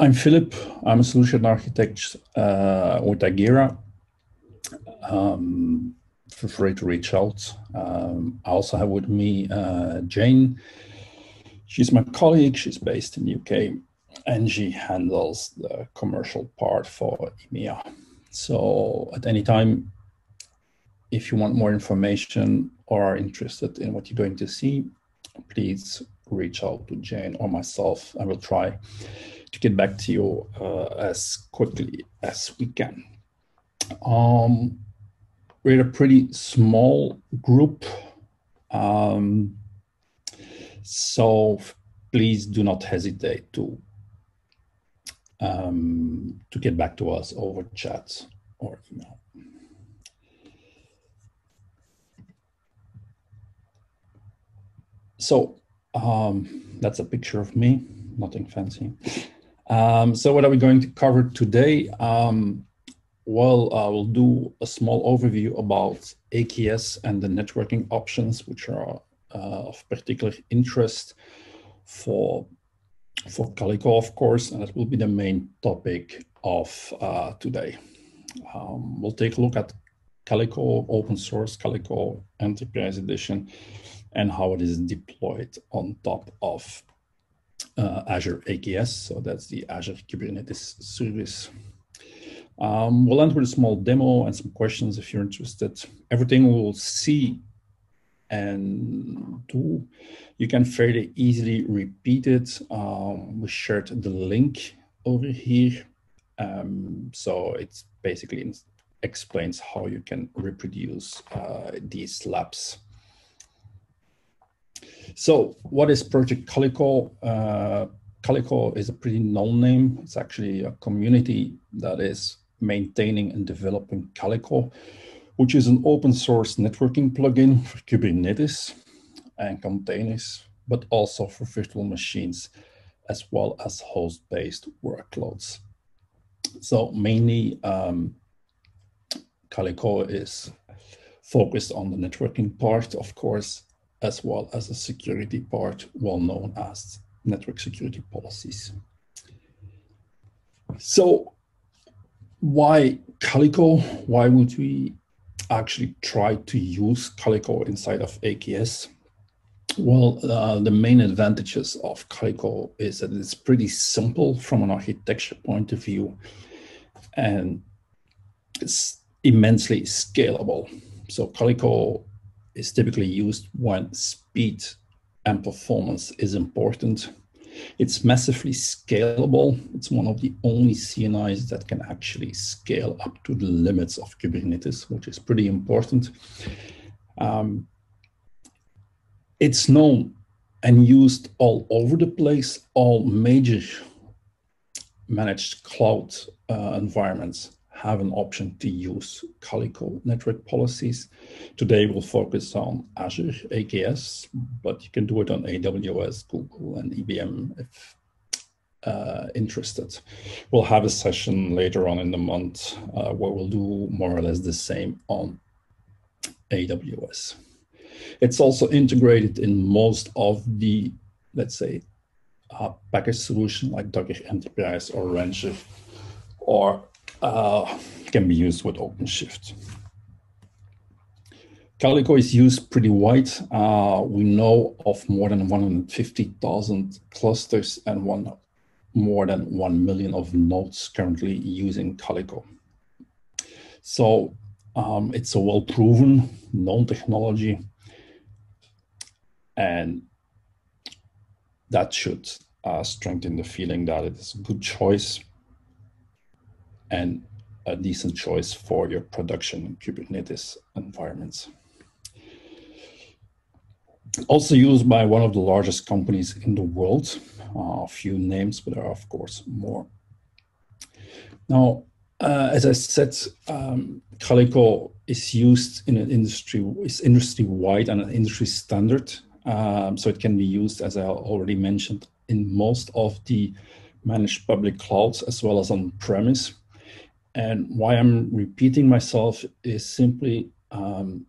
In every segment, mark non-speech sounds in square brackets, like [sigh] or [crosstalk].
I'm Philip. I'm a solution architect uh, with Tigera. Um, feel free to reach out. Um, I also have with me uh, Jane. She's my colleague. She's based in the UK and she handles the commercial part for EMEA. So at any time, if you want more information or are interested in what you're going to see, please reach out to Jane or myself. I will try to get back to you uh, as quickly as we can. Um, we're a pretty small group. Um, so please do not hesitate to um, to get back to us over chat or email. So um, that's a picture of me, nothing fancy. Um, so what are we going to cover today? Um, well, uh, we'll do a small overview about AKS and the networking options, which are uh, of particular interest for for Calico, of course, and that will be the main topic of uh, today. Um, we'll take a look at Calico open source, Calico Enterprise Edition, and how it is deployed on top of uh, Azure AKS. So that's the Azure Kubernetes Service. Um, we'll end with a small demo and some questions if you're interested. Everything we'll see and do, you can fairly easily repeat it. Um, we shared the link over here. Um, so it basically explains how you can reproduce uh, these labs. So what is Project Calico? Uh, Calico is a pretty known name. It's actually a community that is maintaining and developing Calico which is an open source networking plugin for Kubernetes and containers, but also for virtual machines, as well as host-based workloads. So mainly um, Calico is focused on the networking part, of course, as well as the security part, well known as network security policies. So why Calico? Why would we actually try to use Calico inside of AKS. Well, uh, the main advantages of Calico is that it's pretty simple from an architecture point of view, and it's immensely scalable. So Calico is typically used when speed and performance is important it's massively scalable. It's one of the only CNIs that can actually scale up to the limits of Kubernetes, which is pretty important. Um, it's known and used all over the place. All major managed cloud uh, environments have an option to use Calico network policies. Today we'll focus on Azure AKS, but you can do it on AWS, Google, and IBM if uh, interested. We'll have a session later on in the month uh, where we'll do more or less the same on AWS. It's also integrated in most of the, let's say, uh, package solution like Docker Enterprise or Rancher or uh, can be used with OpenShift. Calico is used pretty wide. Uh, we know of more than 150,000 clusters and one more than 1 million of nodes currently using Calico. So um, it's a well-proven, known technology, and that should uh, strengthen the feeling that it is a good choice and a decent choice for your production Kubernetes environments. Also used by one of the largest companies in the world. Uh, a few names, but there are of course more. Now, uh, as I said, um, Calico is used in an industry, is industry wide and an industry standard. Um, so it can be used, as I already mentioned, in most of the managed public clouds as well as on premise. And why I'm repeating myself is simply um,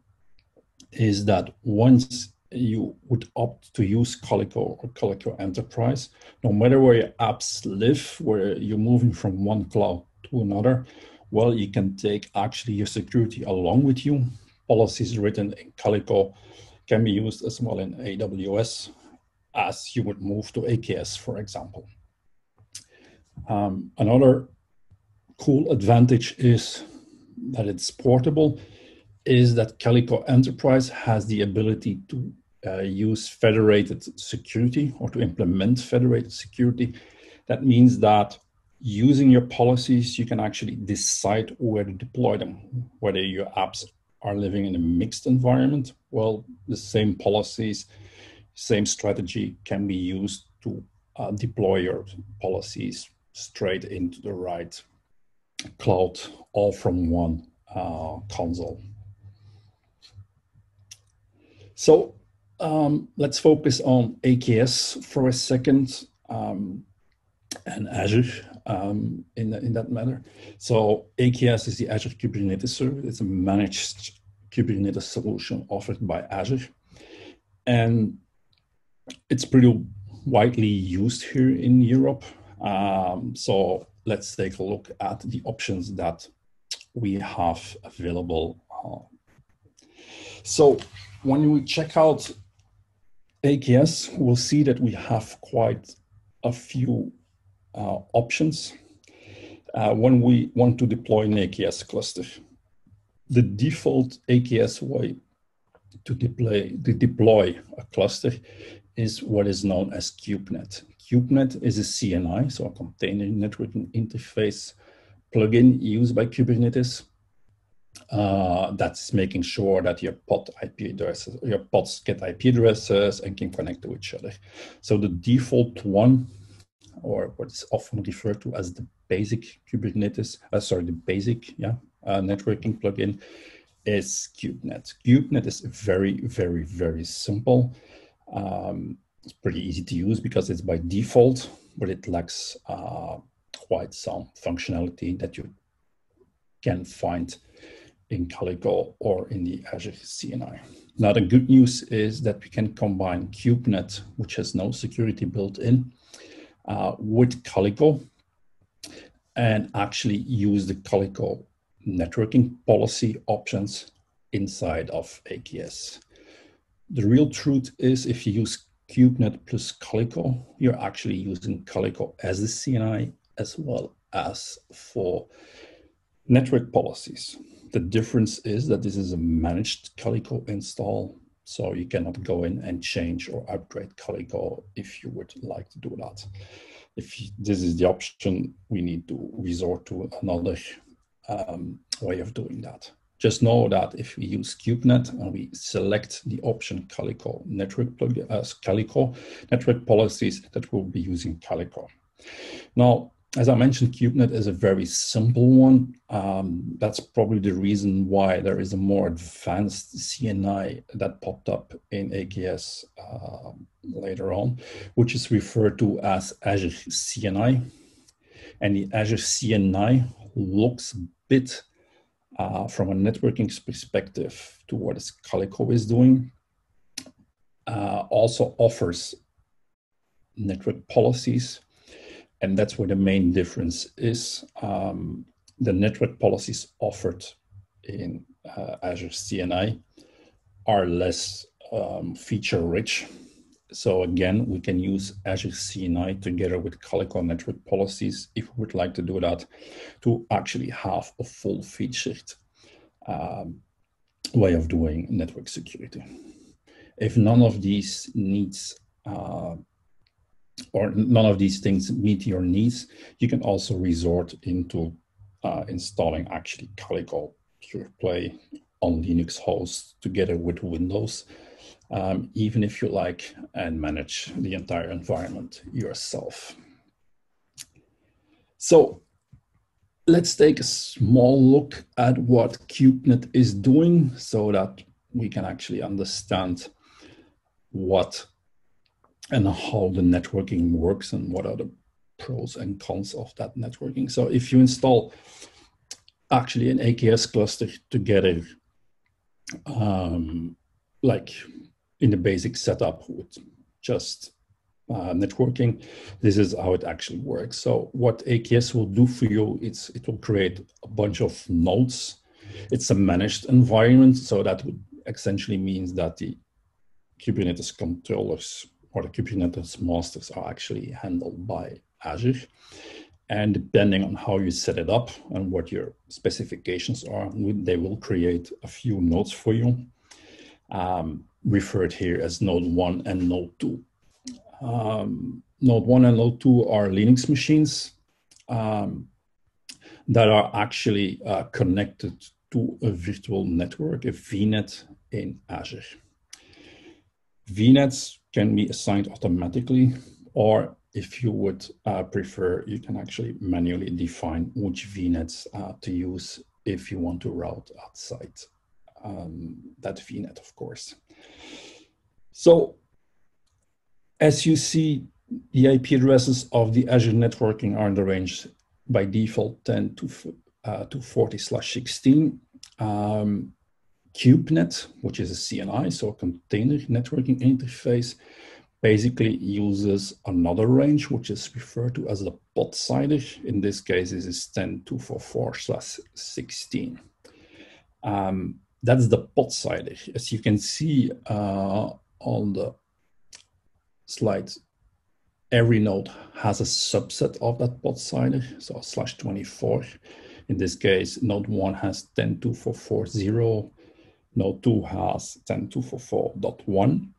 is that once you would opt to use Calico or Calico Enterprise, no matter where your apps live, where you're moving from one cloud to another, well, you can take actually your security along with you. Policies written in Calico can be used as well in AWS as you would move to AKS, for example. Um, another cool advantage is that it's portable, is that Calico Enterprise has the ability to uh, use federated security or to implement federated security. That means that using your policies, you can actually decide where to deploy them, whether your apps are living in a mixed environment. Well, the same policies, same strategy can be used to uh, deploy your policies straight into the right cloud, all from one uh, console. So um, let's focus on AKS for a second um, and Azure um, in, in that matter. So AKS is the Azure Kubernetes Service. It's a managed Kubernetes solution offered by Azure. And it's pretty widely used here in Europe. Um, so let's take a look at the options that we have available. Uh, so when we check out AKS, we'll see that we have quite a few uh, options uh, when we want to deploy an AKS cluster. The default AKS way to deploy, to deploy a cluster is what is known as KubeNet. KubeNet is a CNI, so a container networking interface plugin used by Kubernetes. Uh, that's making sure that your pod IP addresses, your pods get IP addresses and can connect to each other. So the default one or what's often referred to as the basic Kubernetes, uh, sorry, the basic yeah, uh, networking plugin is KubeNet. KubeNet is very, very, very simple. Um, it's pretty easy to use because it's by default, but it lacks uh, quite some functionality that you can find in Calico or in the Azure CNI. Now, the good news is that we can combine KubeNet, which has no security built in, uh, with Calico and actually use the Calico networking policy options inside of AKS. The real truth is if you use KubeNet plus Calico, you're actually using Calico as the CNI as well as for network policies. The difference is that this is a managed Calico install, so you cannot go in and change or upgrade Calico if you would like to do that. If this is the option, we need to resort to another um, way of doing that. Just know that if we use KubeNet and we select the option Calico network plug as Calico network policies, that we'll be using Calico. Now, as I mentioned, KubeNet is a very simple one. Um, that's probably the reason why there is a more advanced CNI that popped up in AKS uh, later on, which is referred to as Azure CNI. And the Azure CNI looks a bit uh, from a networking perspective to what Calico is doing. Uh, also offers network policies and that's where the main difference is. Um, the network policies offered in uh, Azure CNI are less um, feature rich. So again, we can use Azure CNI together with Calico network policies if we would like to do that to actually have a full featured um, way of doing network security. If none of these needs uh, or none of these things meet your needs, you can also resort into uh, installing actually Calico Pure Play on Linux hosts together with Windows, um, even if you like, and manage the entire environment yourself. So let's take a small look at what KubeNet is doing so that we can actually understand what and how the networking works and what are the pros and cons of that networking. So if you install actually an AKS cluster together, um, like in the basic setup with just uh, networking, this is how it actually works. So what AKS will do for you, it's it will create a bunch of nodes. It's a managed environment, so that would essentially means that the Kubernetes controllers or the Kubernetes masters are actually handled by Azure. And depending on how you set it up and what your specifications are, they will create a few nodes for you, um, referred here as node one and node two. Um, node one and node two are Linux machines um, that are actually uh, connected to a virtual network, a VNet in Azure. VNets can be assigned automatically, or if you would uh, prefer, you can actually manually define which VNets uh, to use if you want to route outside um, that VNet, of course. So as you see, the IP addresses of the Azure networking are in the range by default 10 to, uh, to 40 slash 16. Um, which is a CNI, so a container networking interface, basically uses another range, which is referred to as the pod CIDR. In this case, this is 10244 slash 16. Um, that's the pod CIDR. As you can see uh, on the slide, every node has a subset of that pod CIDR, so slash 24. In this case, node 1 has 10244.0, node 2 has 10244.1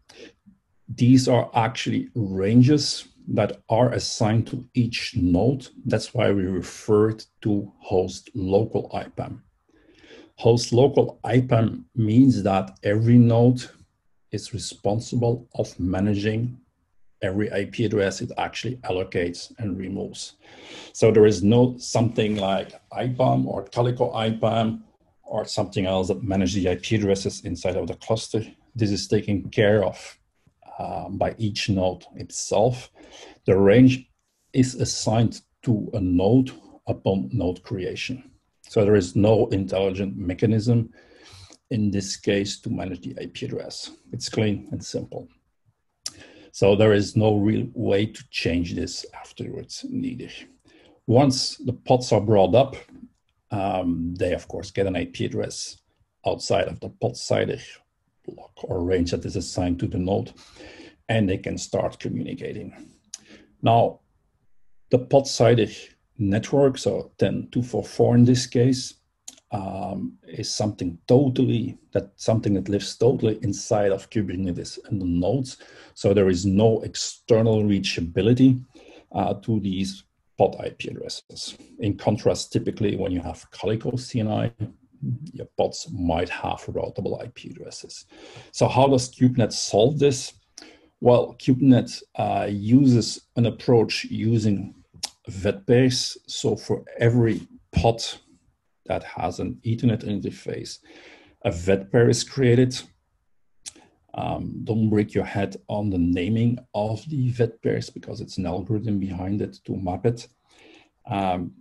these are actually ranges that are assigned to each node. That's why we referred to host local IPAM. Host local IPAM means that every node is responsible of managing every IP address it actually allocates and removes. So there is no something like IPAM or Calico IPAM or something else that manages the IP addresses inside of the cluster. This is taken care of um, by each node itself. The range is assigned to a node upon node creation. So there is no intelligent mechanism in this case to manage the IP address. It's clean and simple. So there is no real way to change this afterwards neither. Once the pods are brought up, um, they of course get an IP address outside of the pod CIDR block or range that is assigned to the node, and they can start communicating. Now, the pod CIDR network, so 10244 in this case, um, is something totally that something that lives totally inside of Kubernetes and the nodes. So there is no external reachability uh, to these pod IP addresses. In contrast, typically when you have Calico CNI, your pods might have routable IP addresses. So how does KubeNet solve this? Well, KubeNet uh, uses an approach using vet base. So for every pod that has an Ethernet interface, a vet pair is created. Um, don't break your head on the naming of the vet pairs because it's an algorithm behind it to map it. Um,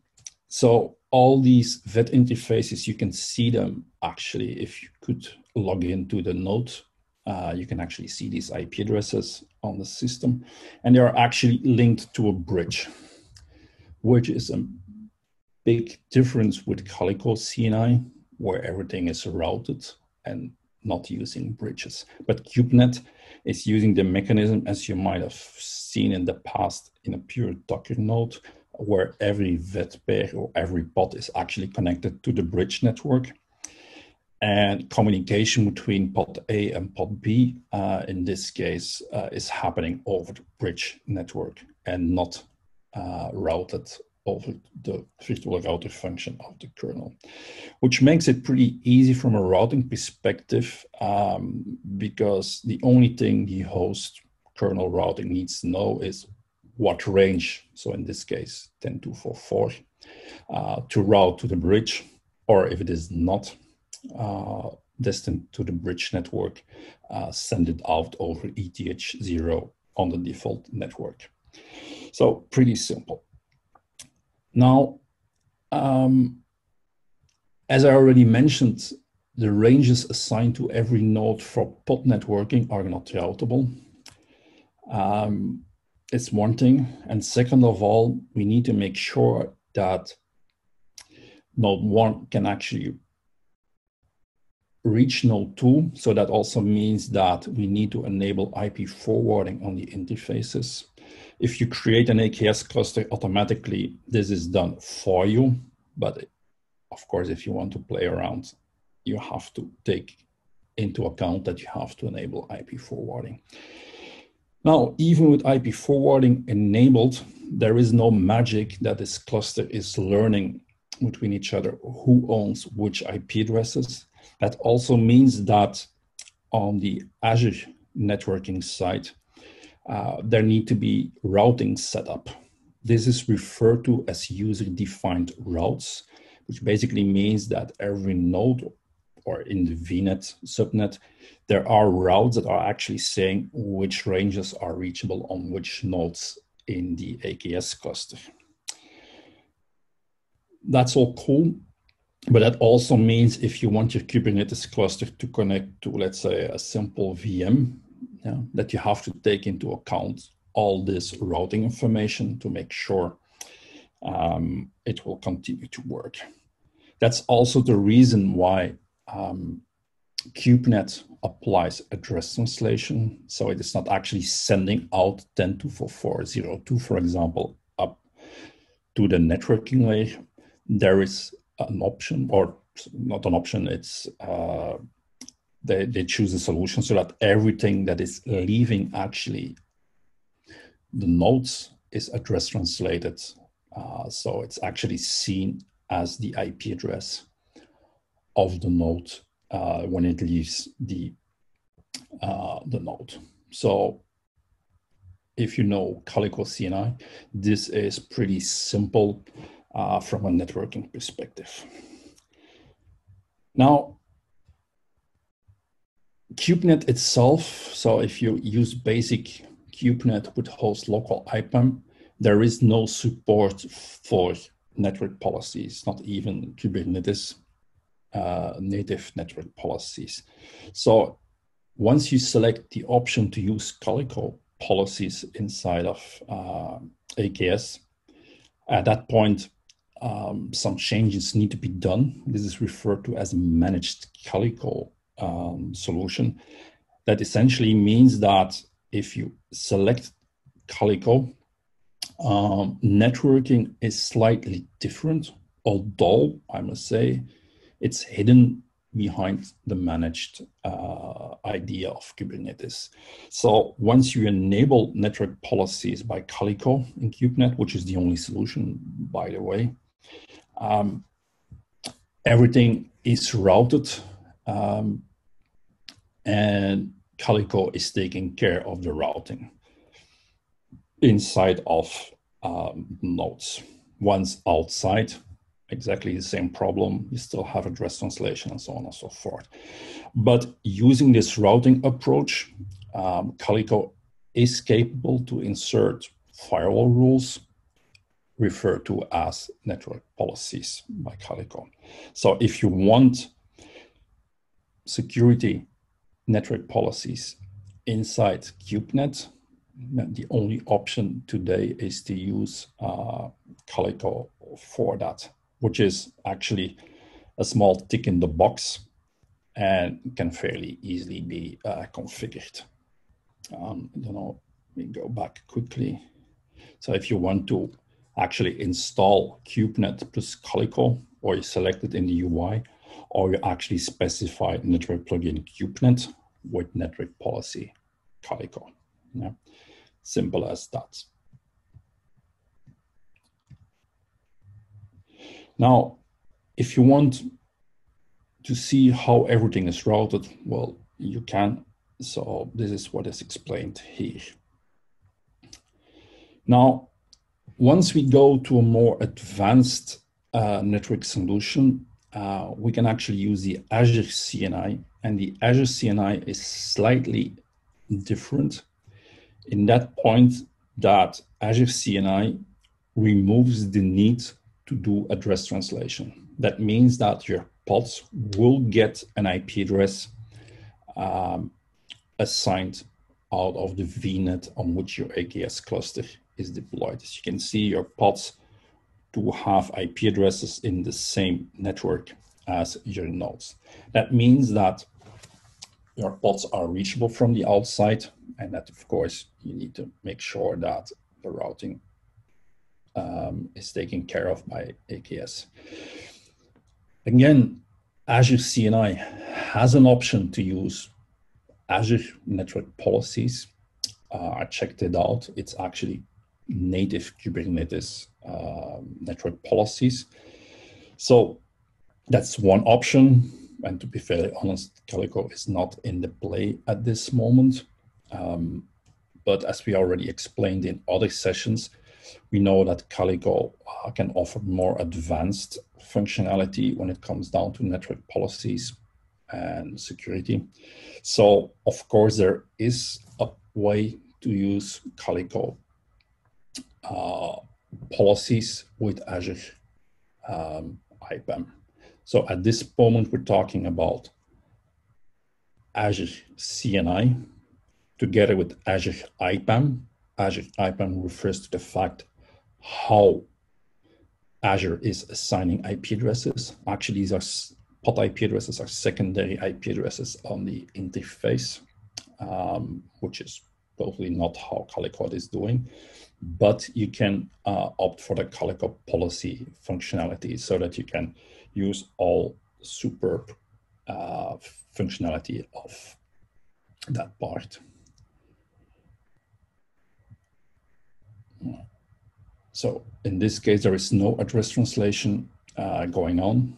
so all these vet interfaces, you can see them actually if you could log into the node. Uh, you can actually see these IP addresses on the system, and they are actually linked to a bridge, which is a big difference with Calico CNI, where everything is routed and not using bridges. But KubeNet is using the mechanism as you might have seen in the past in a pure Docker node, where every vet pair or every pod is actually connected to the bridge network. And communication between pod A and pod B, uh, in this case, uh, is happening over the bridge network and not uh, routed over the virtual router function of the kernel, which makes it pretty easy from a routing perspective um, because the only thing the host kernel routing needs to know is what range, so in this case 10244, uh, to route to the bridge, or if it is not uh, destined to the bridge network, uh, send it out over ETH0 on the default network. So pretty simple. Now, um, as I already mentioned, the ranges assigned to every node for pod networking are not routable. Um, it's one thing. And second of all, we need to make sure that node one can actually reach node two. So that also means that we need to enable IP forwarding on the interfaces. If you create an AKS cluster automatically, this is done for you. But of course, if you want to play around, you have to take into account that you have to enable IP forwarding. Now, even with IP forwarding enabled, there is no magic that this cluster is learning between each other who owns which IP addresses. That also means that on the Azure networking side, uh, there need to be routing set up. This is referred to as user-defined routes, which basically means that every node or in the VNet subnet, there are routes that are actually saying which ranges are reachable on which nodes in the AKS cluster. That's all cool, but that also means if you want your Kubernetes cluster to connect to, let's say, a simple VM, yeah, that you have to take into account all this routing information to make sure um, it will continue to work. That's also the reason why um, KubeNet applies address translation. So it is not actually sending out 10.244.02, for example, up to the networking layer. There is an option, or not an option, it's uh, they, they choose a solution so that everything that is leaving actually the nodes is address translated. Uh, so it's actually seen as the IP address of the node uh, when it leaves the, uh, the node. So if you know Calico CNI, this is pretty simple uh, from a networking perspective. Now, KubeNet itself, so if you use basic KubeNet with host local IPAM, there is no support for network policies, not even Kubernetes uh, native network policies. So once you select the option to use Calico policies inside of uh, AKS, at that point, um, some changes need to be done. This is referred to as managed Calico um, solution. That essentially means that if you select Calico, um, networking is slightly different, although I must say it's hidden behind the managed uh, idea of Kubernetes. So once you enable network policies by Calico in KubeNet, which is the only solution, by the way, um, everything is routed um, and Calico is taking care of the routing inside of um, nodes. Once outside, exactly the same problem. You still have address translation and so on and so forth. But using this routing approach, um, Calico is capable to insert firewall rules referred to as network policies by Calico. So if you want security network policies inside KubeNet, the only option today is to use uh, Calico for that which is actually a small tick in the box and can fairly easily be uh, configured. Um, I don't know, let me go back quickly. So if you want to actually install KubeNet plus Calico, or you select it in the UI, or you actually specify network plugin KubeNet with network policy Calico. Yeah. Simple as that. Now, if you want to see how everything is routed, well, you can. So this is what is explained here. Now, once we go to a more advanced uh, network solution, uh, we can actually use the Azure CNI, and the Azure CNI is slightly different in that point that Azure CNI removes the need to do address translation. That means that your pods will get an IP address um, assigned out of the VNet on which your AKS cluster is deployed. As you can see, your pods do have IP addresses in the same network as your nodes. That means that your pods are reachable from the outside and that of course you need to make sure that the routing um, is taken care of by AKS. Again, Azure CNI has an option to use Azure network policies. Uh, I checked it out. It's actually native Kubernetes uh, network policies. So that's one option. And to be fairly honest, Calico is not in the play at this moment. Um, but as we already explained in other sessions, we know that Calico uh, can offer more advanced functionality when it comes down to network policies and security. So, of course, there is a way to use Calico policies with Azure um, IPAM. So, at this moment, we're talking about Azure CNI together with Azure IPAM. Azure IPAM refers to the fact how Azure is assigning IP addresses. Actually, these are pod IP addresses are secondary IP addresses on the interface, um, which is totally not how Calico is doing. But you can uh, opt for the Calico policy functionality so that you can use all superb uh, functionality of that part. So in this case, there is no address translation uh, going on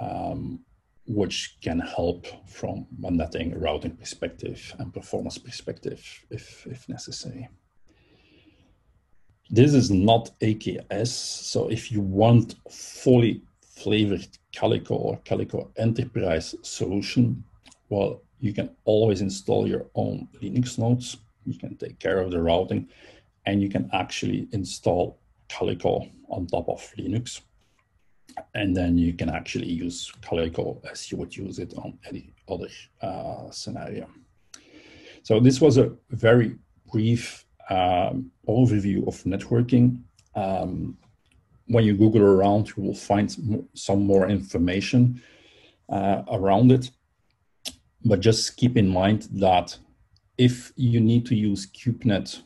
um, which can help from a routing perspective and performance perspective if, if necessary. This is not AKS, so if you want fully flavored Calico or Calico Enterprise solution, well, you can always install your own Linux nodes. You can take care of the routing and you can actually install Calico on top of Linux and then you can actually use Calico as you would use it on any other uh, scenario. So this was a very brief um, overview of networking. Um, when you Google around, you will find some more information uh, around it. But just keep in mind that if you need to use KubeNet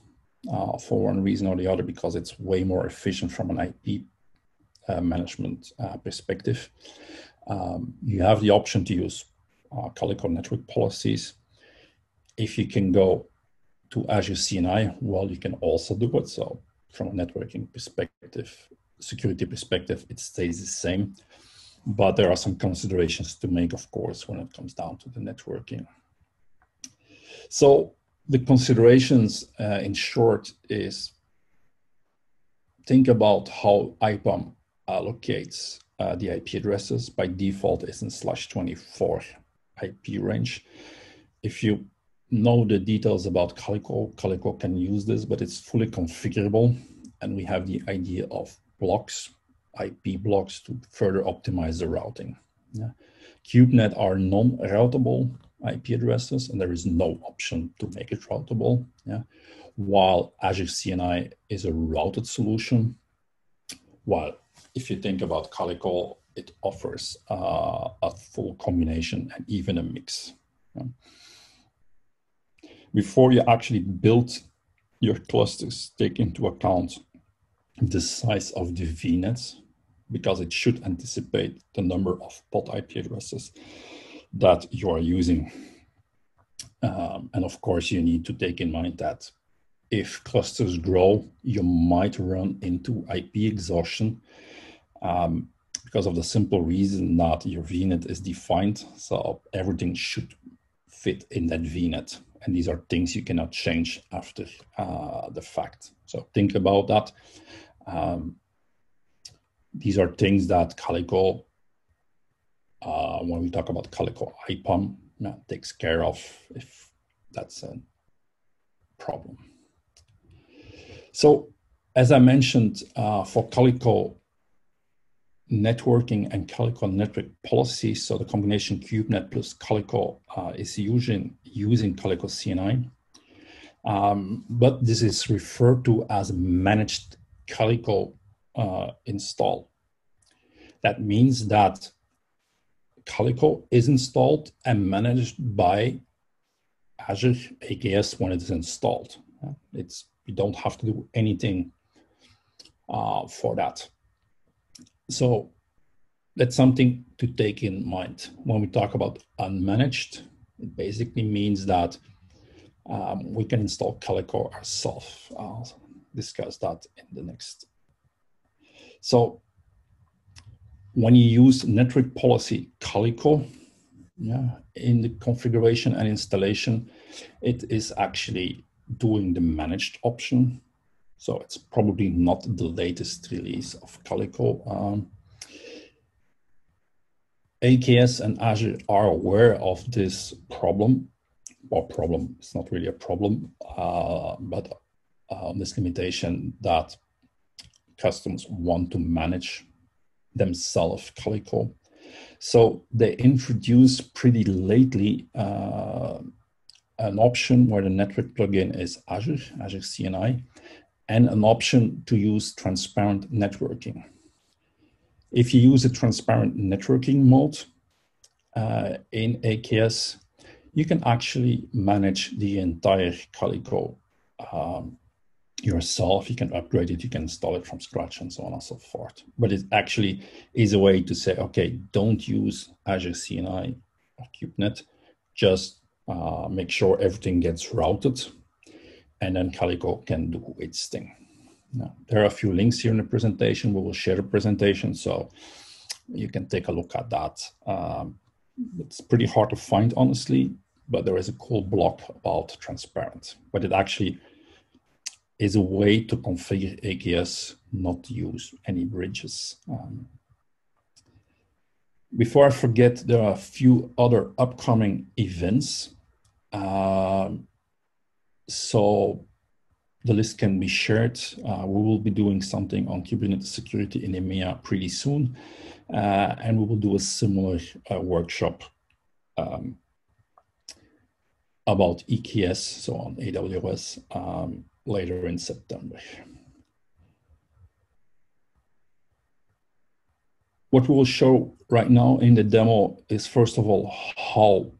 uh, for one reason or the other, because it's way more efficient from an IP uh, management uh, perspective. Um, you have the option to use uh, Calico network policies. If you can go to Azure CNI, well, you can also do it. So from a networking perspective, security perspective, it stays the same. But there are some considerations to make, of course, when it comes down to the networking. So the considerations uh, in short is think about how IPAM allocates uh, the IP addresses. By default, it's in slash 24 IP range. If you know the details about Calico, Calico can use this, but it's fully configurable. And we have the idea of blocks, IP blocks to further optimize the routing. Yeah. Are non-routable IP addresses, and there is no option to make it routable. Yeah. While Azure CNI is a routed solution, while if you think about Calico, it offers uh, a full combination and even a mix. Yeah. Before you actually build your clusters, take into account the size of the VNets, because it should anticipate the number of pod IP addresses that you are using. Um, and of course, you need to take in mind that if clusters grow, you might run into IP exhaustion um, because of the simple reason that your VNet is defined. So everything should fit in that VNet. And these are things you cannot change after uh, the fact. So think about that. Um, these are things that Calico, uh, when we talk about Calico yeah, takes care of if that's a problem. So as I mentioned, uh, for Calico networking and Calico network policy. So the combination KubeNet plus Calico uh, is using, using Calico CNI. Um, but this is referred to as managed Calico uh, install. That means that Calico is installed and managed by Azure AKS when it is installed. It's you don't have to do anything uh, for that. So that's something to take in mind when we talk about unmanaged. It basically means that um, we can install Calico ourselves. I'll discuss that in the next. So when you use network policy Calico, yeah, in the configuration and installation, it is actually doing the managed option. So it's probably not the latest release of Calico. Um, AKS and Azure are aware of this problem, or problem, it's not really a problem, uh, but uh, this limitation that customers want to manage themselves Calico. So they introduced pretty lately uh, an option where the network plugin is Azure, Azure CNI, and an option to use transparent networking. If you use a transparent networking mode uh, in AKS, you can actually manage the entire Calico um, yourself. You can upgrade it, you can install it from scratch, and so on and so forth. But it actually is a way to say, okay, don't use Azure CNI or KubeNet, just uh, make sure everything gets routed, and then Calico can do its thing. Now, there are a few links here in the presentation. We will share the presentation, so you can take a look at that. Um, it's pretty hard to find, honestly, but there is a cool blog about transparent, but it actually is a way to configure AKS, not use any bridges. Um, before I forget, there are a few other upcoming events. Um, so the list can be shared. Uh, we will be doing something on Kubernetes security in EMEA pretty soon. Uh, and we will do a similar uh, workshop um, about EKS, so on AWS, um, later in September. What we will show right now in the demo is first of all how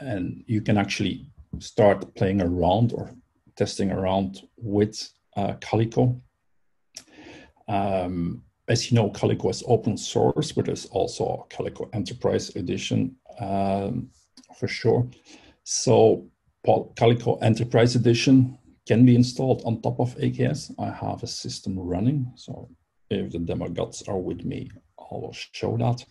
and you can actually start playing around or testing around with uh, Calico. Um, as you know, Calico is open source, but there's also a Calico Enterprise Edition um, for sure. So Calico Enterprise Edition can be installed on top of AKS. I have a system running, so if the demo gods are with me, I will show that.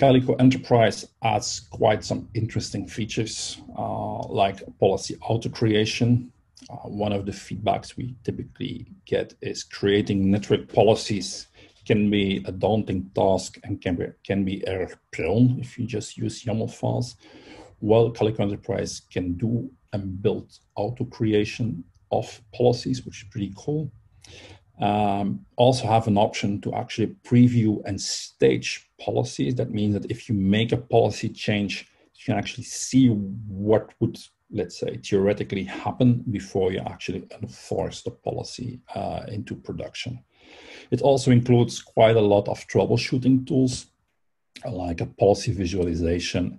Calico Enterprise adds quite some interesting features uh, like policy auto creation. Uh, one of the feedbacks we typically get is creating network policies can be a daunting task and can be, can be error prone if you just use YAML files. Well, Calico Enterprise can do and build auto creation of policies, which is pretty cool. Um, also have an option to actually preview and stage policies. That means that if you make a policy change, you can actually see what would, let's say, theoretically happen before you actually enforce the policy uh, into production. It also includes quite a lot of troubleshooting tools, like a policy visualization,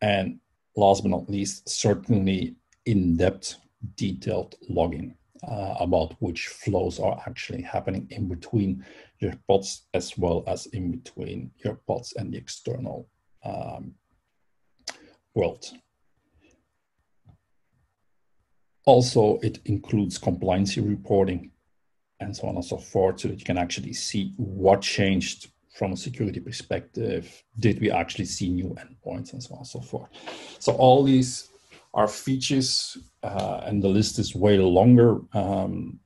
and last but not least, certainly in-depth detailed logging uh, about which flows are actually happening in between your pods as well as in between your pods and the external um, world. Also, it includes compliance reporting and so on and so forth, so that you can actually see what changed from a security perspective. Did we actually see new endpoints and so on and so forth? So all these are features, uh, and the list is way longer, um,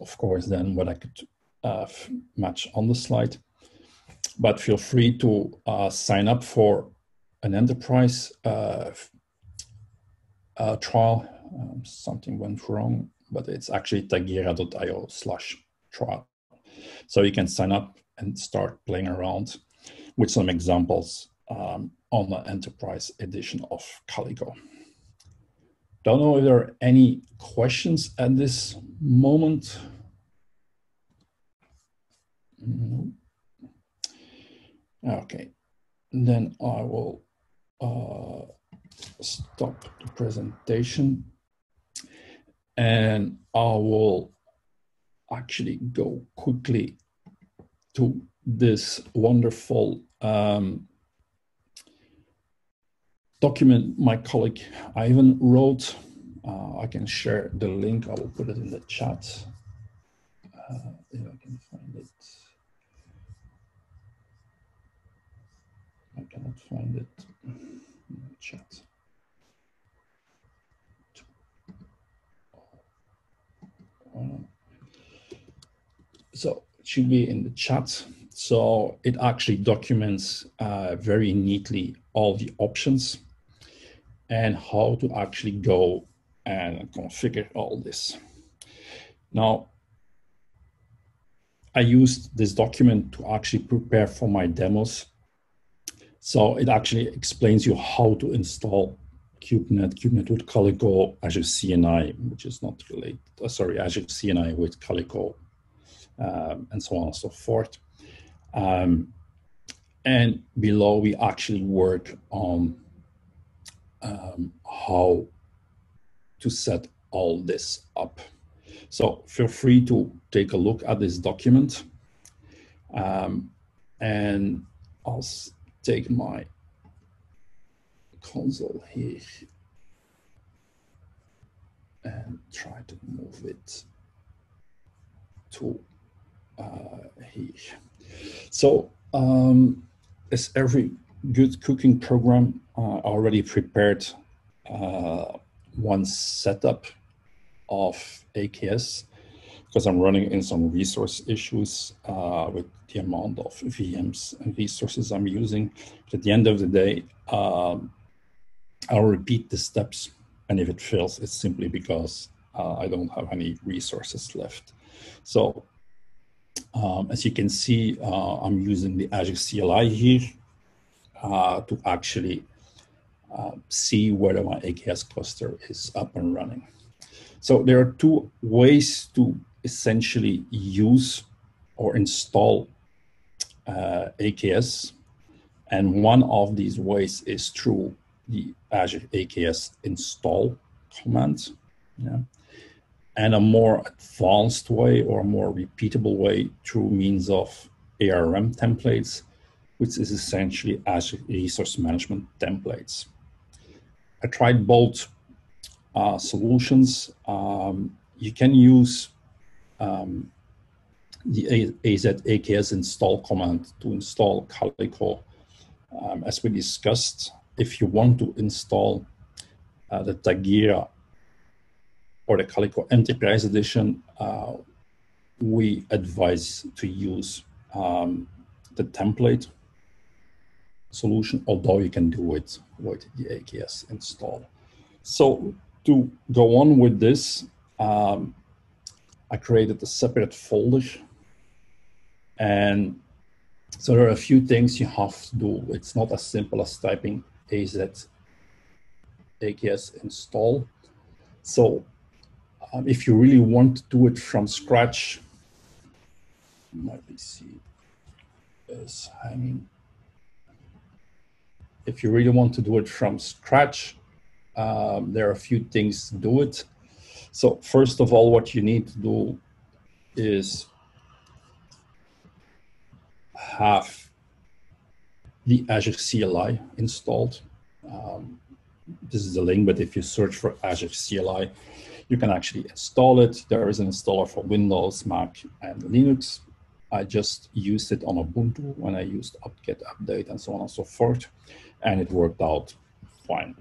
of course, than what I could uh, match on the slide. But feel free to uh, sign up for an enterprise uh, uh, trial. Um, something went wrong, but it's actually tigera.io slash trial. So you can sign up and start playing around with some examples um, on the enterprise edition of Calico. Don't know if there are any questions at this moment. Okay, then I will uh, stop the presentation. And I will actually go quickly to this wonderful um, document my colleague Ivan wrote. Uh, I can share the link. I will put it in the chat uh, if I can find it. I cannot find it in the chat. So it should be in the chat. So it actually documents uh, very neatly all the options and how to actually go and configure all this. Now, I used this document to actually prepare for my demos. So it actually explains you how to install KubeNet, KubeNet with Calico, Azure CNI, which is not related, uh, sorry, Azure CNI with Calico, um, and so on and so forth. Um, and below, we actually work on um, how to set all this up. So feel free to take a look at this document. Um, and I'll take my console here and try to move it to uh, here. So um, as every good cooking program, already prepared uh, one setup of AKS because I'm running in some resource issues uh, with the amount of VMs and resources I'm using. But at the end of the day, um, I'll repeat the steps. And if it fails, it's simply because uh, I don't have any resources left. So um, as you can see, uh, I'm using the Azure CLI here uh, to actually uh, see whether my AKS cluster is up and running. So there are two ways to essentially use or install uh, AKS. And one of these ways is through the Azure AKS install command. Yeah. And a more advanced way or a more repeatable way through means of ARM templates, which is essentially Azure Resource Management templates. I tried both uh, solutions. Um, you can use um, the AZ AKS install command to install Calico, um, as we discussed if you want to install uh, the Tigera or the Calico Enterprise Edition, uh, we advise to use um, the template solution, although you can do it with the AKS install. So to go on with this, um, I created a separate folder and so there are a few things you have to do. It's not as simple as typing AZ AKS install. So um, if you really want to do it from scratch, let me see, is hanging. If you really want to do it from scratch, um, there are a few things to do it. So first of all, what you need to do is have the Azure CLI installed. Um, this is the link, but if you search for Azure CLI, you can actually install it. There is an installer for Windows, Mac, and Linux. I just used it on Ubuntu when I used apt-get update and so on and so forth, and it worked out fine.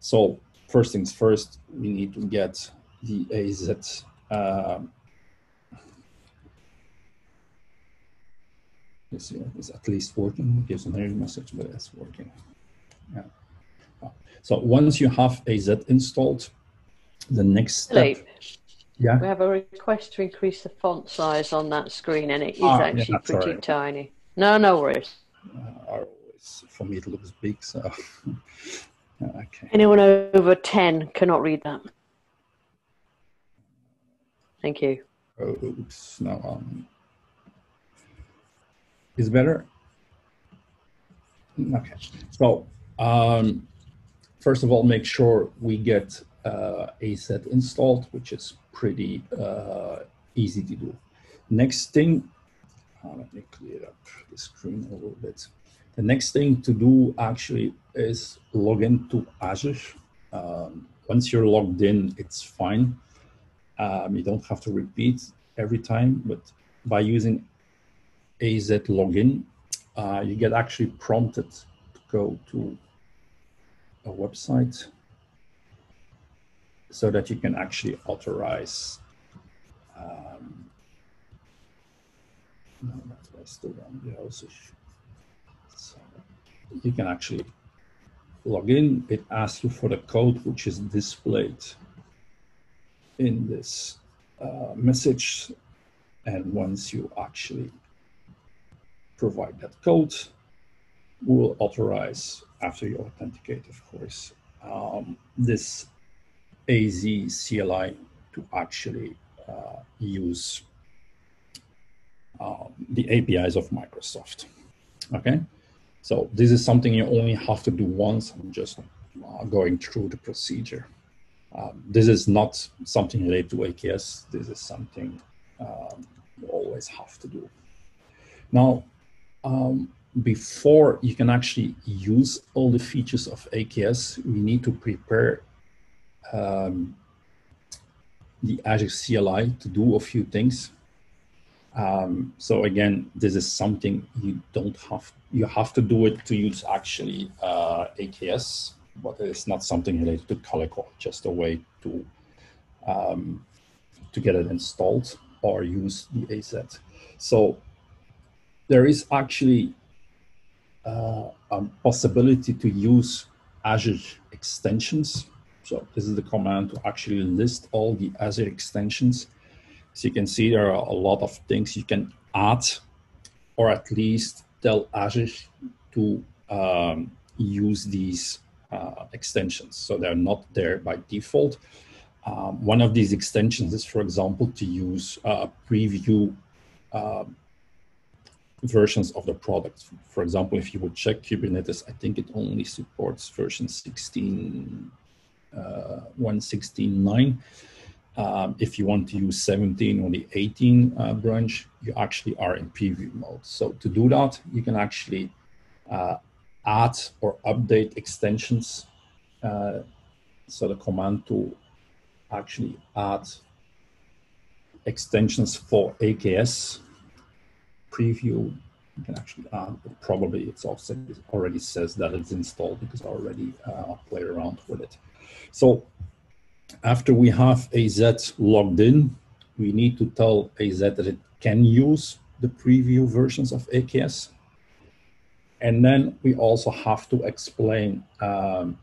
So first things first, we need to get the AZ uh, Let's see, it's at least working. Gives an error message, but it's working. Yeah. So once you have AZ installed, the next step. Hello. Yeah. We have a request to increase the font size on that screen, and it is ah, actually yeah, pretty right. tiny. No, no worries. Uh, for me, it looks big, so. [laughs] okay. Anyone over 10 cannot read that. Thank you. Oh, oops, no. Um, is better? Okay. So, um, first of all, make sure we get uh, AZ installed, which is pretty uh, easy to do. Next thing, uh, let me clear up the screen a little bit. The next thing to do actually is log into Azure. Um, once you're logged in, it's fine. Um, you don't have to repeat every time, but by using AZ login, uh, you get actually prompted to go to a website so that you can actually authorize. Um, no, that's the wrong browser. You can actually log in. It asks you for the code, which is displayed in this uh, message. And once you actually provide that code, we will authorize, after you authenticate, of course, um, this AZ CLI to actually uh, use um, the APIs of Microsoft. Okay, so this is something you only have to do once. I'm just uh, going through the procedure. Um, this is not something related to AKS. This is something um, you always have to do. Now, um, before you can actually use all the features of AKS, we need to prepare um, the Azure CLI to do a few things. Um, so again, this is something you don't have, you have to do it to use actually uh, AKS, but it's not something related to Calico, just a way to, um, to get it installed or use the AZ. So there is actually uh, a possibility to use Azure extensions. So this is the command to actually list all the Azure extensions. So you can see there are a lot of things you can add or at least tell Azure to um, use these uh, extensions. So they're not there by default. Um, one of these extensions is, for example, to use a preview um, versions of the product. For example, if you would check Kubernetes, I think it only supports version 16, uh, 116.9. Um, if you want to use 17 or the 18 uh, branch, you actually are in preview mode. So to do that, you can actually uh, add or update extensions. Uh, so the command to actually add extensions for AKS preview, you can actually add, but probably it's also it already says that it's installed because I already uh, played around with it. So after we have AZ logged in, we need to tell AZ that it can use the preview versions of AKS. And then we also have to explain um,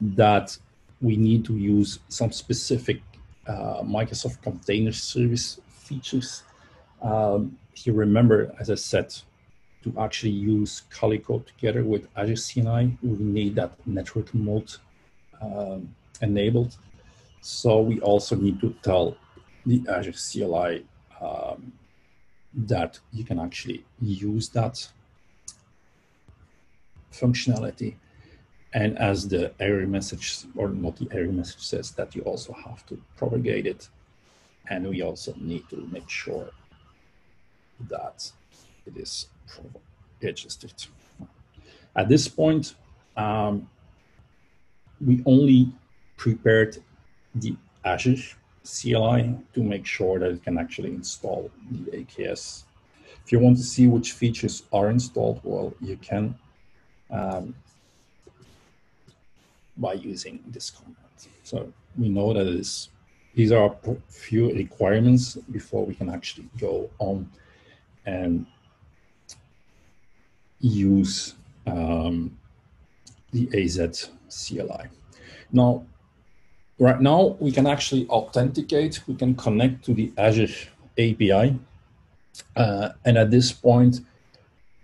that we need to use some specific uh, Microsoft Container Service features um, you remember, as I said, to actually use Calico together with Azure CNI, we need that network mode um, enabled. So we also need to tell the Azure CLI um, that you can actually use that functionality. And as the error message, or not the error message says, that you also have to propagate it. And we also need to make sure that it is registered. At this point, um, we only prepared the Azure CLI to make sure that it can actually install the AKS. If you want to see which features are installed, well, you can um, by using this command. So we know that is, these are a few requirements before we can actually go on and use um, the AZ CLI. Now, right now we can actually authenticate, we can connect to the Azure API. Uh, and at this point,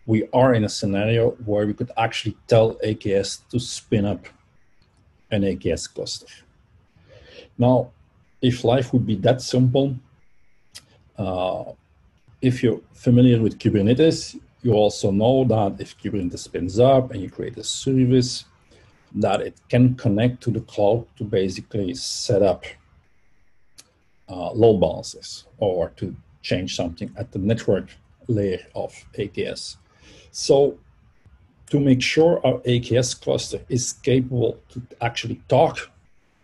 we are in a scenario where we could actually tell AKS to spin up an AKS cluster. Now, if life would be that simple, uh, if you're familiar with Kubernetes, you also know that if Kubernetes spins up and you create a service, that it can connect to the cloud to basically set up uh, load balancers or to change something at the network layer of AKS. So to make sure our AKS cluster is capable to actually talk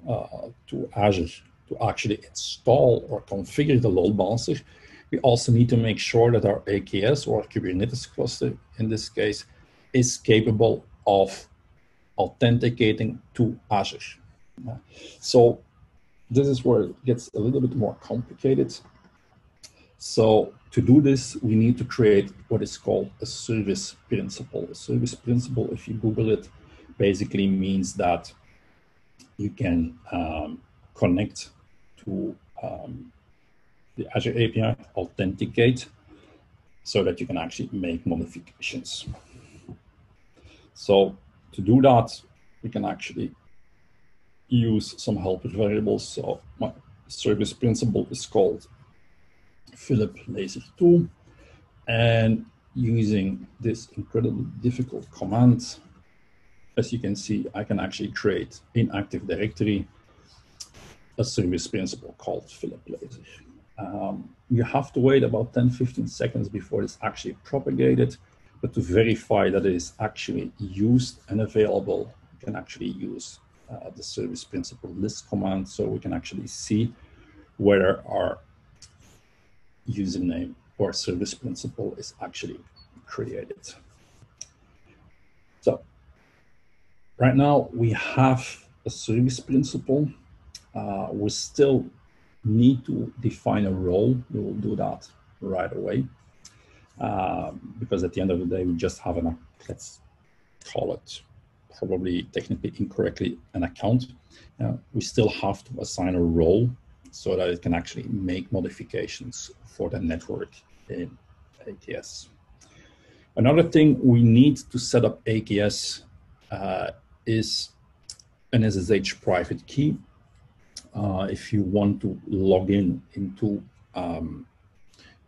uh, to Azure to actually install or configure the load balancer, we also need to make sure that our AKS or Kubernetes cluster, in this case, is capable of authenticating to Azure. So this is where it gets a little bit more complicated. So to do this, we need to create what is called a service principal. A service principal, if you Google it, basically means that you can um, connect to um, the Azure API, authenticate, so that you can actually make modifications. So to do that, we can actually use some helper variables. So my service principal is called Philip Laser 2. And using this incredibly difficult command, as you can see, I can actually create in Active Directory a service principal called Philip Laser. Um, you have to wait about 10, 15 seconds before it's actually propagated, but to verify that it is actually used and available, we can actually use uh, the service principal list command so we can actually see whether our username or service principal is actually created. So right now we have a service principal. Uh, we still need to define a role. We will do that right away. Um, because at the end of the day, we just have an, let's call it probably technically incorrectly an account. Uh, we still have to assign a role so that it can actually make modifications for the network in AKS. Another thing we need to set up AKS uh, is an SSH private key. Uh, if you want to log in into um,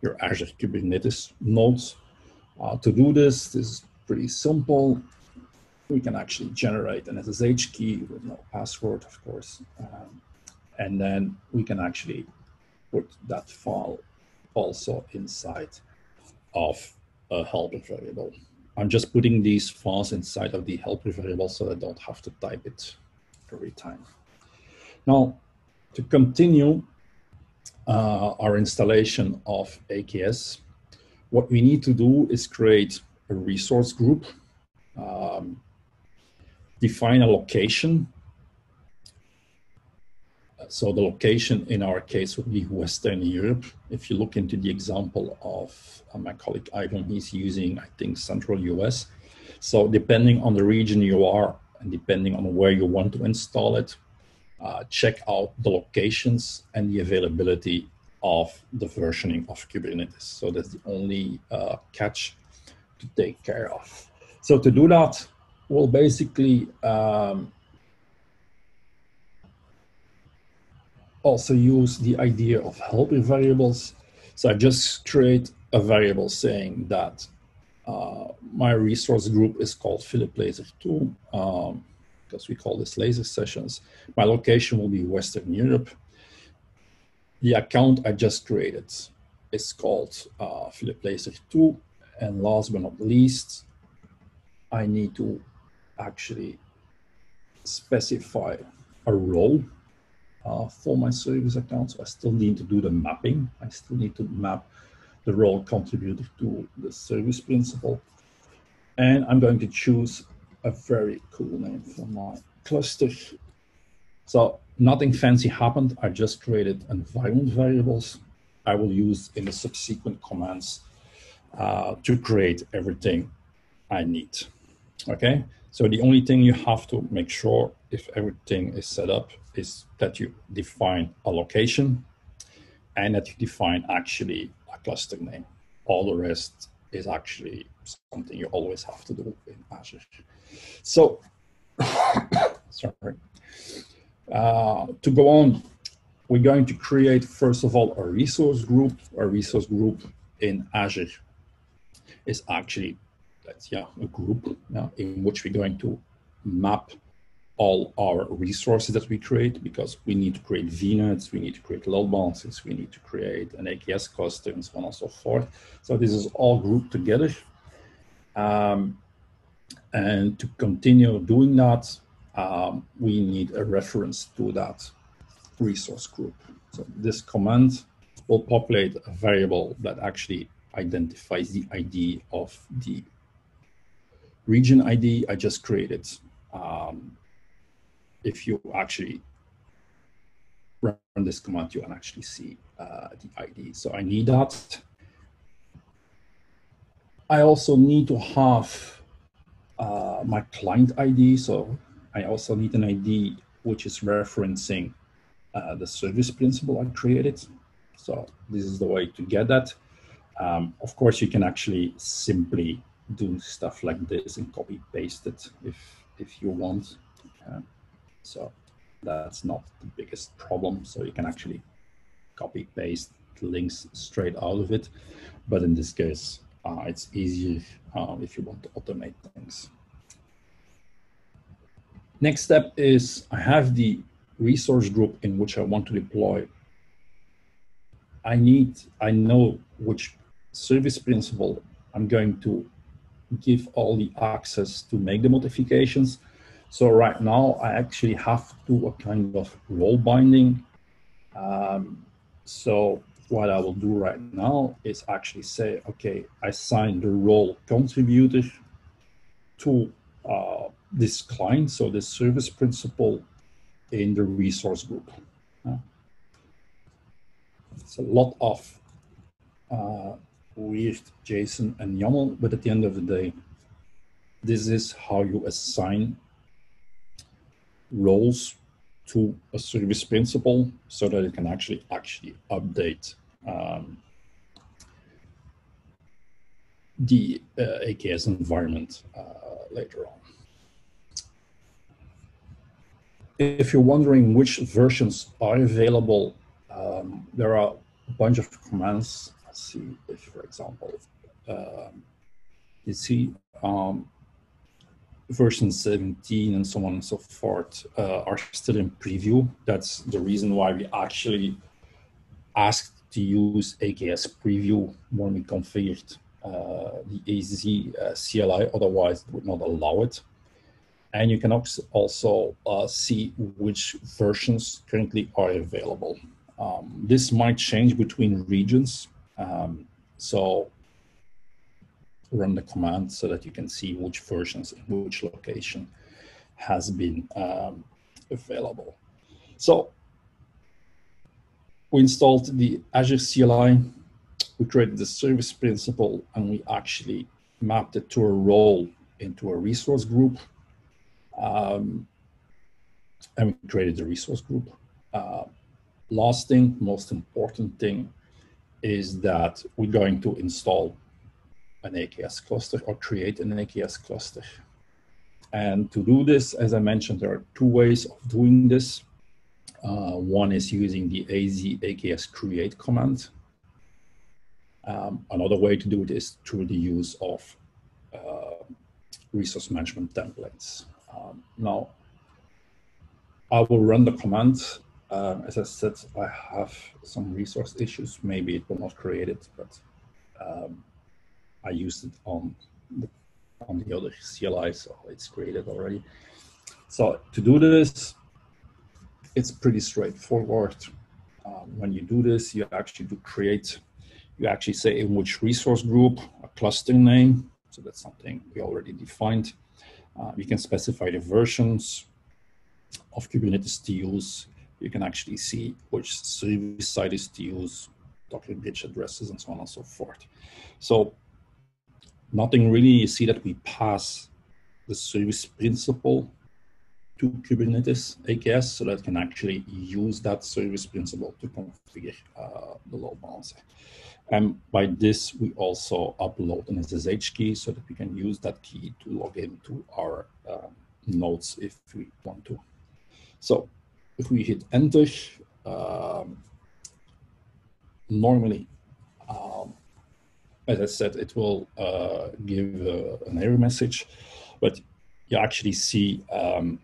your Azure Kubernetes nodes. Uh, to do this, this is pretty simple. We can actually generate an SSH key with no password, of course. Um, and then we can actually put that file also inside of a helper variable. I'm just putting these files inside of the helper variable so I don't have to type it every time. Now, to continue uh, our installation of AKS, what we need to do is create a resource group, um, define a location so the location in our case would be Western Europe. If you look into the example of uh, my colleague Ivan, he's using, I think, Central US. So depending on the region you are and depending on where you want to install it, uh, check out the locations and the availability of the versioning of Kubernetes. So that's the only uh, catch to take care of. So to do that, we'll basically um, also use the idea of helper variables. So I just create a variable saying that uh, my resource group is called Philip Laser 2, um, because we call this laser sessions. My location will be Western Europe. The account I just created is called uh, Philip Laser 2. And last but not least, I need to actually specify a role uh, for my service account. So I still need to do the mapping. I still need to map the role contributor to the service principal. And I'm going to choose a very cool name for my cluster. So nothing fancy happened. I just created environment variables I will use in the subsequent commands uh, to create everything I need. Okay, so the only thing you have to make sure if everything is set up is that you define a location and that you define actually a cluster name. All the rest is actually something you always have to do in Azure. So, [coughs] sorry. Uh, to go on, we're going to create, first of all, a resource group. A resource group in Azure is actually, that's, yeah, a group yeah, in which we're going to map all our resources that we create because we need to create VNets, we need to create load balances, we need to create an AKS cluster and so on and so forth. So this is all grouped together. Um, and to continue doing that, um, we need a reference to that resource group. So this command will populate a variable that actually identifies the ID of the region ID I just created. Um, if you actually run this command, you can actually see uh, the ID. So I need that. I also need to have uh, my client ID. So I also need an ID which is referencing uh, the service principal I created. So this is the way to get that. Um, of course, you can actually simply do stuff like this and copy paste it if if you want. So that's not the biggest problem. So you can actually copy paste links straight out of it. But in this case, uh, it's easier uh, if you want to automate things. Next step is I have the resource group in which I want to deploy. I need, I know which service principal I'm going to give all the access to make the modifications. So right now I actually have to a kind of role binding. Um, so what I will do right now is actually say, okay, I assign the role contributor to uh, this client, so the service principal in the resource group. Uh, it's a lot of uh, weird JSON and YAML, but at the end of the day, this is how you assign roles to a service principal so that it can actually actually update um, the uh, AKS environment uh, later on. If you're wondering which versions are available, um, there are a bunch of commands. Let's see if, for example, um, you see um, version 17 and so on and so forth uh, are still in preview. That's the reason why we actually asked to use AKS preview when we configured uh, the AZ uh, CLI, otherwise it would not allow it. And you can also uh, see which versions currently are available. Um, this might change between regions. Um, so run the command so that you can see which versions in which location has been um, available. So we installed the Azure CLI, we created the service principal, and we actually mapped it to a role into a resource group. Um, and we created the resource group. Uh, last thing, most important thing, is that we're going to install an AKS cluster or create an AKS cluster. And to do this, as I mentioned, there are two ways of doing this. Uh, one is using the AZ AKS create command. Um, another way to do it is through the use of uh, resource management templates. Um, now, I will run the command. Um, as I said, I have some resource issues. Maybe it will not create it, but um, I used it on the, on the other CLI, so it's created already. So to do this, it's pretty straightforward. Um, when you do this, you actually do create, you actually say in which resource group, a cluster name. So that's something we already defined. Uh, you can specify the versions of Kubernetes to use. You can actually see which service side is to use, Docker bridge addresses, and so on and so forth. So nothing really. You see that we pass the service principal to Kubernetes AKS so that can actually use that service principal to configure uh, the load balancer. And by this, we also upload an SSH key so that we can use that key to log into our uh, nodes if we want to. So if we hit enter, um, normally, um, as I said, it will uh, give uh, an error message, but you actually see um,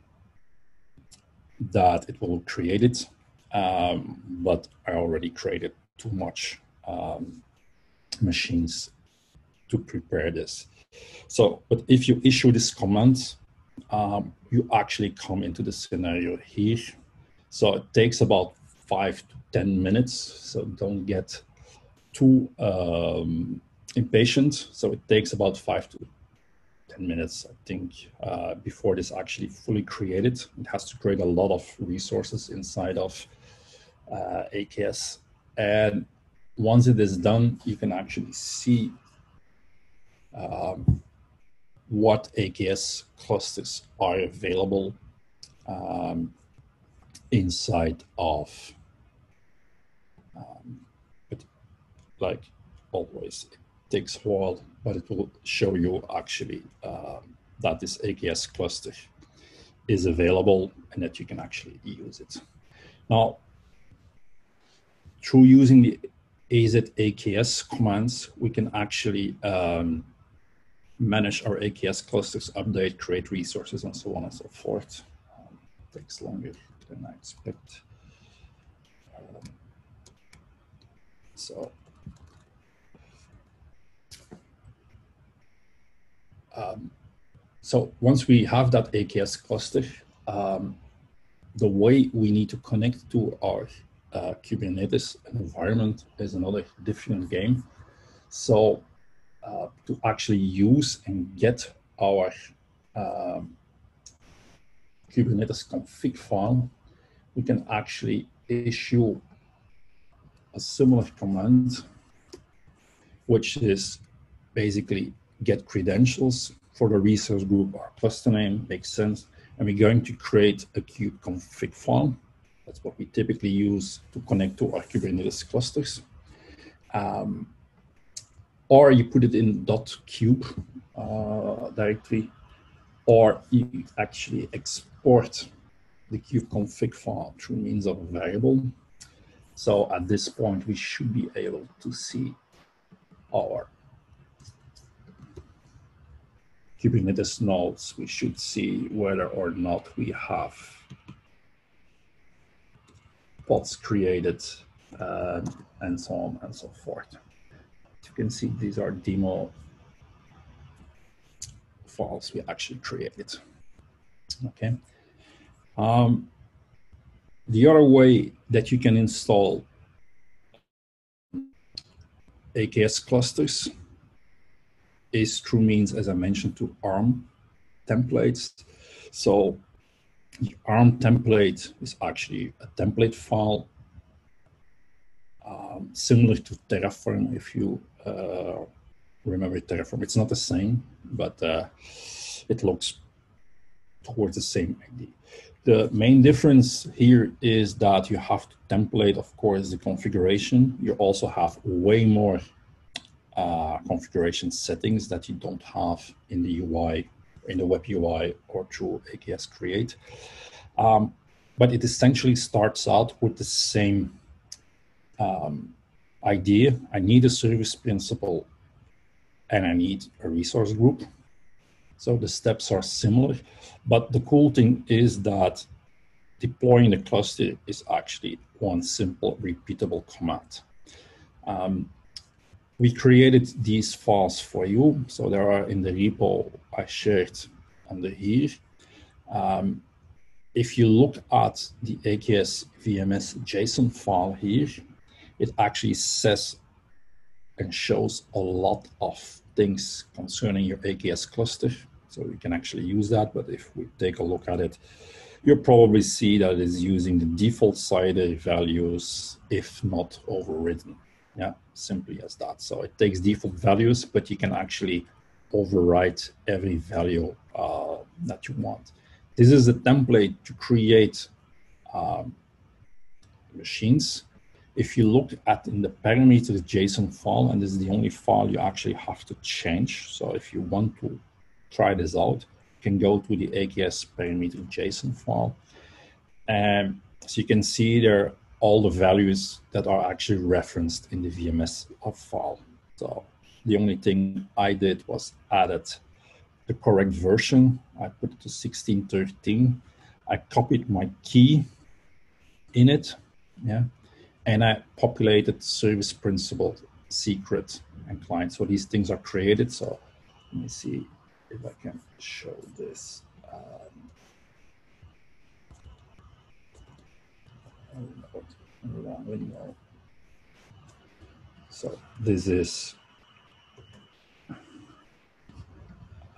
that it will create it, um, but I already created too much um, machines to prepare this. So, but if you issue this command, um, you actually come into the scenario here. So it takes about five to 10 minutes. So don't get too um, impatient. So it takes about five to 10 minutes, I think, uh, before it is actually fully created. It has to create a lot of resources inside of uh, AKS. And once it is done, you can actually see um, what AKS clusters are available um, inside of, um, but like always, takes a while, but it will show you actually uh, that this AKS cluster is available and that you can actually use it. Now, through using the AZ AKS commands, we can actually um, manage our AKS clusters, update, create resources, and so on and so forth. Um, takes longer than I expect. Um, so, um, so once we have that AKS cluster, um, the way we need to connect to our uh, Kubernetes environment is another different game. So uh, to actually use and get our um, Kubernetes config file, we can actually issue a similar command, which is basically get credentials for the resource group or cluster name, makes sense. And we're going to create a kube config file. That's what we typically use to connect to our Kubernetes clusters. Um, or you put it in .kube uh, directory, or you actually export the kube config file through means of a variable. So at this point, we should be able to see our Kubernetes nodes. We should see whether or not we have pods created uh, and so on and so forth you can see these are demo files we actually created. Okay. Um, the other way that you can install AKS clusters is through means, as I mentioned, to ARM templates. So the ARM template is actually a template file um, similar to Terraform if you uh, remember Terraform. It's not the same, but uh, it looks towards the same idea. The main difference here is that you have to template, of course, the configuration. You also have way more uh, configuration settings that you don't have in the UI, in the web UI or through AKS Create. Um, but it essentially starts out with the same um, idea. I need a service principal and I need a resource group. So the steps are similar, but the cool thing is that deploying the cluster is actually one simple repeatable command. Um, we created these files for you. So there are in the repo I shared under here. Um, if you look at the AKS VMS JSON file here, it actually says and shows a lot of things concerning your AKS cluster. So you can actually use that, but if we take a look at it, you'll probably see that it's using the default CIDR values, if not overridden. Yeah, simply as that. So it takes default values, but you can actually overwrite every value uh, that you want. This is a template to create um, machines. If you look at in the parameters JSON file, and this is the only file you actually have to change. So if you want to try this out, you can go to the AKS parameter JSON file. And so you can see there all the values that are actually referenced in the VMS file. So the only thing I did was added the correct version. I put it to 1613. I copied my key in it, yeah, and I populated service principal, secret, and client. So these things are created. So let me see if I can show this. Uh, So this is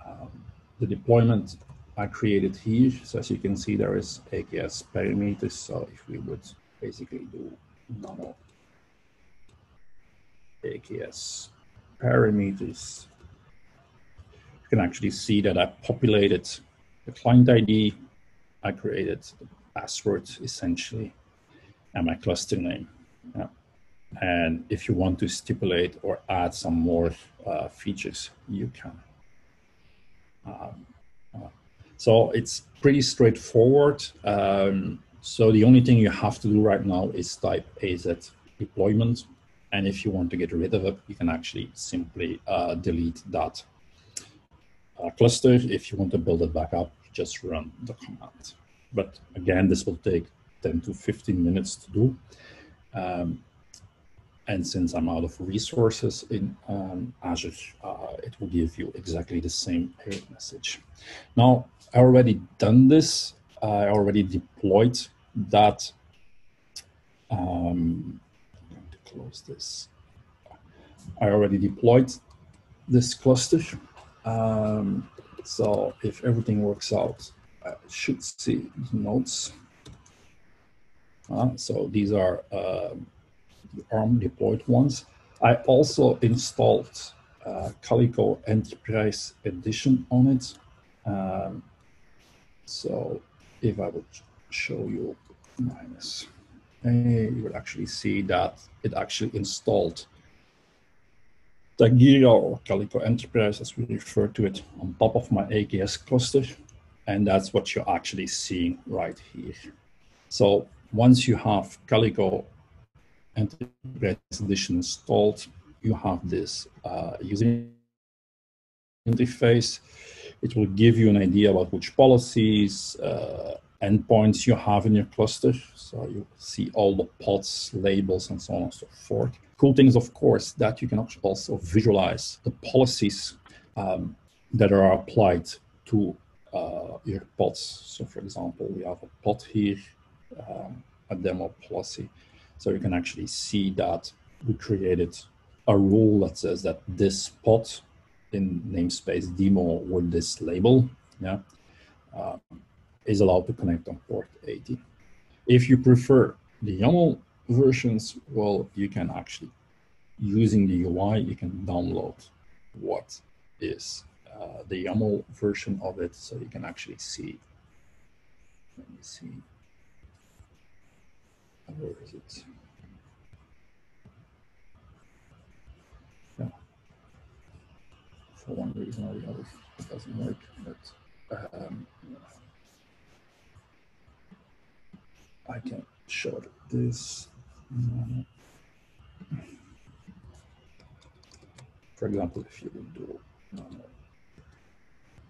um, the deployment I created here. So as you can see, there is AKS parameters. So if we would basically do normal AKS parameters, you can actually see that I populated the client ID, I created the password essentially, and my cluster name. Yeah. And if you want to stipulate or add some more uh, features, you can. Um, uh, so it's pretty straightforward. Um, so the only thing you have to do right now is type AZ deployment. And if you want to get rid of it, you can actually simply uh, delete that uh, cluster. If you want to build it back up, just run the command. But again, this will take 10 to 15 minutes to do. Um, and since I'm out of resources in um, Azure, uh, it will give you exactly the same error message. Now, I already done this. I already deployed that. Um, I'm going to close this. I already deployed this cluster. Um, so if everything works out, I should see the nodes. So these are the ARM deployed ones. I also installed uh, Calico Enterprise Edition on it. Um, so if I would show you minus A, you would actually see that it actually installed Tigera or Calico Enterprise, as we refer to it, on top of my AKS cluster. And that's what you're actually seeing right here. So once you have Calico Enterprise Edition installed, you have this uh, user interface. It will give you an idea about which policies, uh, endpoints you have in your cluster. So you see all the pods, labels, and so on and so forth. Cool thing is, of course, that you can also visualize the policies um, that are applied to uh, your pods. So for example, we have a pod here, um, a demo policy. So you can actually see that we created a rule that says that this pod in namespace demo with this label yeah, uh, is allowed to connect on port 80. If you prefer the YAML versions, well, you can actually, using the UI, you can download what is uh, the YAML version of it so you can actually see. Let me see. Where is it? for one reason or the other it doesn't work. But um, I can show this. For example, if you would do,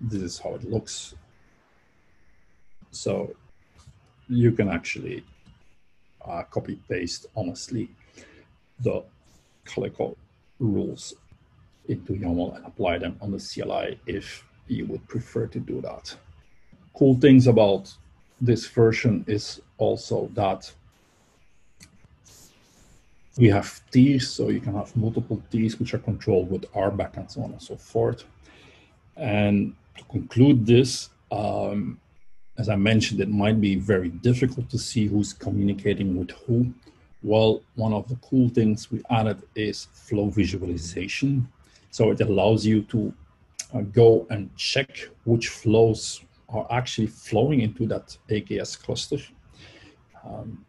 this is how it looks. So you can actually uh, copy paste honestly the Calico rules into YAML and apply them on the CLI if you would prefer to do that. Cool things about this version is also that we have tiers, so you can have multiple T's which are controlled with RBAC and so on and so forth. And to conclude this, um, as I mentioned, it might be very difficult to see who's communicating with who. Well, one of the cool things we added is flow visualization. So it allows you to uh, go and check which flows are actually flowing into that AKS cluster. Um,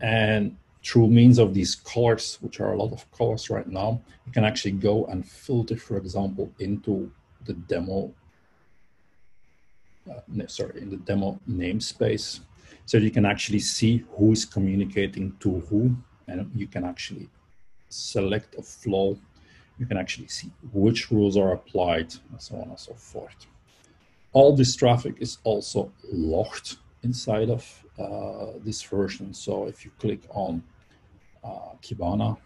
and through means of these colors, which are a lot of colors right now, you can actually go and filter, for example, into the demo, uh, sorry, in the demo namespace. So you can actually see who is communicating to who, and you can actually select a flow. You can actually see which rules are applied, and so on and so forth. All this traffic is also logged inside of uh, this version. So if you click on uh, Kibana,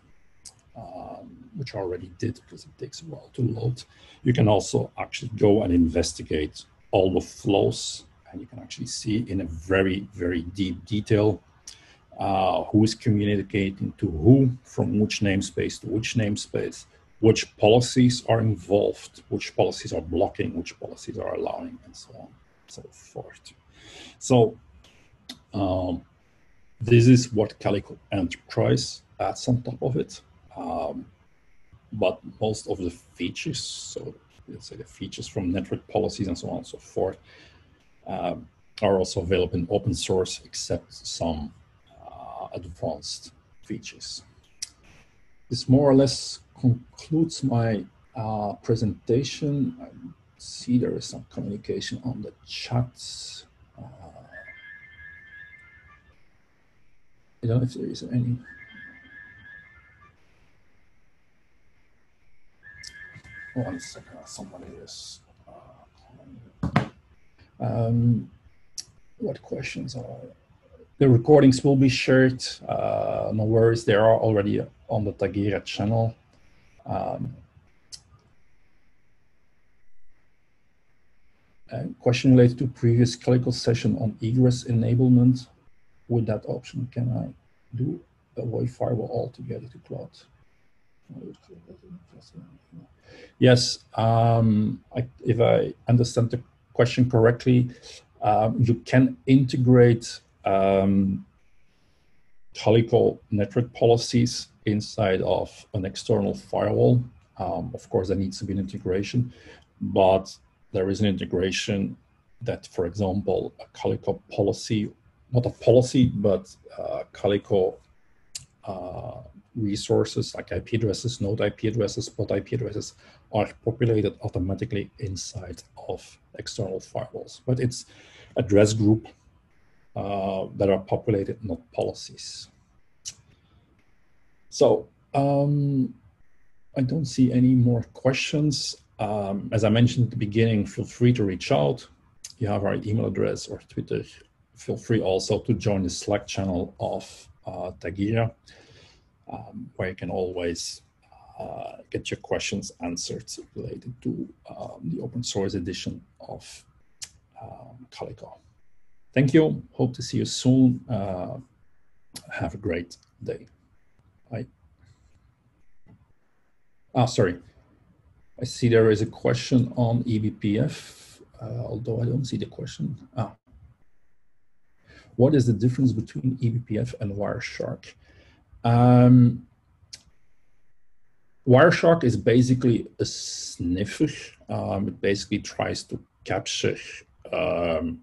um, which I already did because it takes a while to load, you can also actually go and investigate all the flows and you can actually see in a very, very deep detail uh, who is communicating to who, from which namespace to which namespace, which policies are involved, which policies are blocking, which policies are allowing, and so on and so forth. So um, this is what Calico Enterprise adds on top of it. Um, but most of the features, so let's say the features from network policies and so on and so forth, um, are also available in open source, except some uh, advanced features. This more or less concludes my uh, presentation. I see there is some communication on the chat. Uh, I don't know if there is any. One second, somebody is. Uh, um, what questions are? The recordings will be shared. Uh, no worries, they are already on the Tigera channel. Um, question related to previous clinical session on egress enablement. With that option, can I do avoid firewall altogether to cloud? Yes, um, I, if I understand the question correctly, um, you can integrate um, Calico network policies inside of an external firewall. Um, of course, there needs to be an integration, but there is an integration that, for example, a Calico policy, not a policy, but uh, Calico uh, resources like IP addresses, node IP addresses, pod IP addresses are populated automatically inside of external firewalls. But it's address group uh, that are populated, not policies. So um, I don't see any more questions. Um, as I mentioned at the beginning, feel free to reach out. You have our email address or Twitter. Feel free also to join the Slack channel of uh, Tigera, um, where you can always uh, get your questions answered related to um, the open source edition of um, Calico. Thank you. Hope to see you soon. Uh, have a great day. Bye. Ah, sorry. I see there is a question on eBPF, uh, although I don't see the question. Ah. What is the difference between eBPF and Wireshark? Um, Wireshark is basically a sniffer. Um, it basically tries to capture um,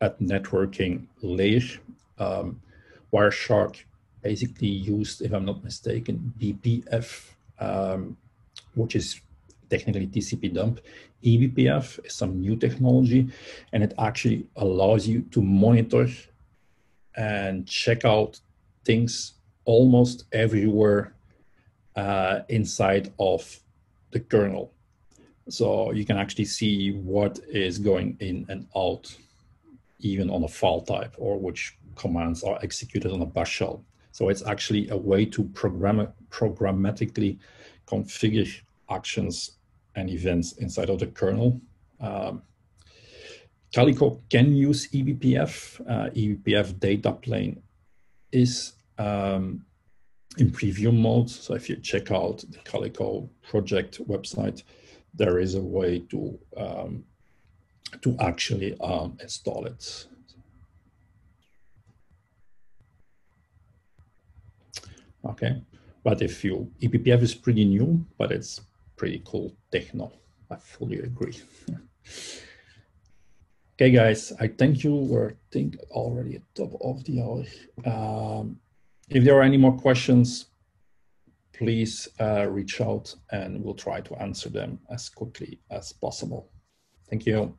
at networking layer. Um, Wireshark basically used, if I'm not mistaken, BPF, um, which is technically TCP dump. eBPF is some new technology, and it actually allows you to monitor and check out things almost everywhere uh, inside of the kernel. So you can actually see what is going in and out, even on a file type, or which commands are executed on a bash shell. So it's actually a way to program programmatically configure actions and events inside of the kernel. Um, Calico can use eBPF. Uh, eBPF data plane is um, in preview mode. So if you check out the Calico project website, there is a way to um, to actually um, install it. Okay, but if you eBPF is pretty new, but it's pretty cool techno. I fully agree. [laughs] Okay, guys, I thank you. We're think already at top of the hour. Um, if there are any more questions, please uh, reach out and we'll try to answer them as quickly as possible. Thank you.